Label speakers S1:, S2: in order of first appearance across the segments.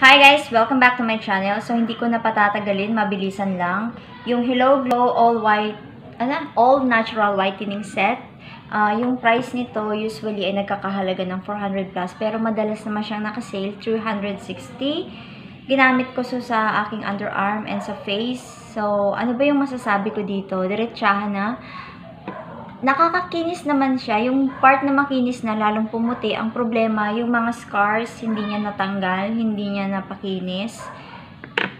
S1: Hi guys! Welcome back to my channel. So, hindi ko na patatagalin, mabilisan lang. Yung Hello Glow All White, ano? All Natural Whitening Set. Ah, yung price nito usually ay nagkakahalaga ng 400 plus, pero madalas naman siyang nakasale, 360. Ginamit ko so sa aking underarm and sa face. So, ano ba yung masasabi ko dito? Diretsahan na nakakakinis naman siya. Yung part na makinis na, lalong pumuti. Ang problema, yung mga scars, hindi niya natanggal, hindi niya napakinis.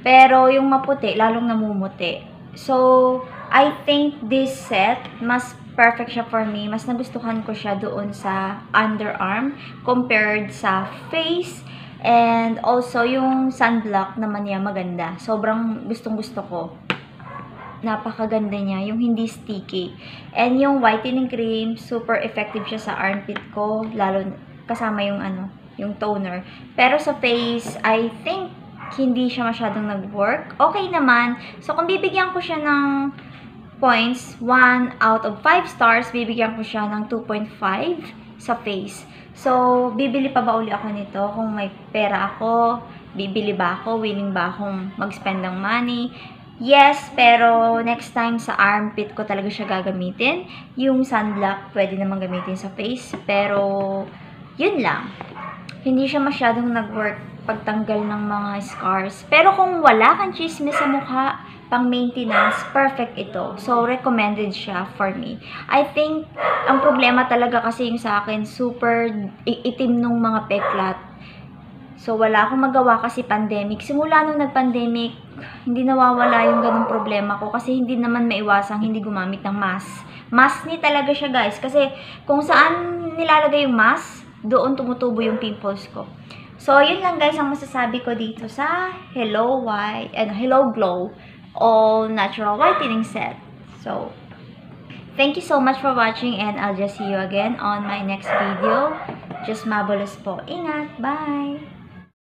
S1: Pero yung maputi, lalong namumuti. So, I think this set, mas perfect siya for me. Mas nagustuhan ko siya doon sa underarm compared sa face. And also, yung sunblock naman niya maganda. Sobrang gustong gusto ko napakaganda niya, yung hindi sticky. And yung whitening cream, super effective siya sa armpit ko, lalo kasama yung ano, yung toner. Pero sa face, I think hindi siya masyadong nag-work. Okay naman. So, kung bibigyan ko siya ng points, 1 out of 5 stars, bibigyan ko siya ng 2.5 sa face. So, bibili pa ba uli ako nito? Kung may pera ako, bibili ba ako? Willing ba akong mag-spend ng money? Yes, pero next time sa armpit ko talaga siya gagamitin. Yung sunblock, pwede naman gamitin sa face. Pero, yun lang. Hindi siya masyadong nag-work pagtanggal ng mga scars. Pero kung wala kang chismis sa mukha, pang maintenance, perfect ito. So, recommended siya for me. I think, ang problema talaga kasi yung sa akin, super itim nung mga peklat So, wala akong magawa kasi pandemic. Simula nung nag-pandemic, hindi nawawala yung ganong problema ko kasi hindi naman maiwasang hindi gumamit ng mask. Mask ni talaga siya guys kasi kung saan nilalagay yung mask, doon tumutubo yung pimples ko. So, yun lang guys ang masasabi ko dito sa Hello White, and Hello Glow All Natural Whitening Set. So, thank you so much for watching and I'll just see you again on my next video. Just mabulas po. Ingat! Bye!